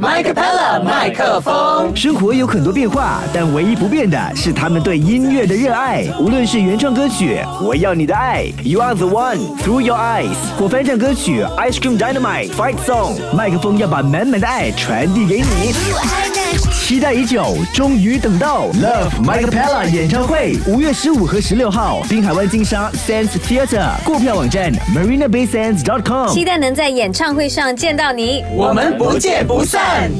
麦克 Pella 麦克风。生活有很多变化，但唯一不变的是他们对音乐的热爱。无论是原创歌曲《我要你的爱》，You Are the One Through Your Eyes，或翻唱歌曲《Ice Cream Dynamite Fight Song》，麦克风要把满满的爱传递给你。期待已久，终于等到 Love Mike p e l l a 演唱会，五月十五和十六号，滨海湾金沙 Sands Theatre，购票网站 marinabaysands.com。期待能在演唱会上见到你。我们不见不散。